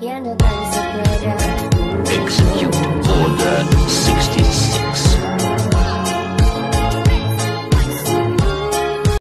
Yeah, yang a segera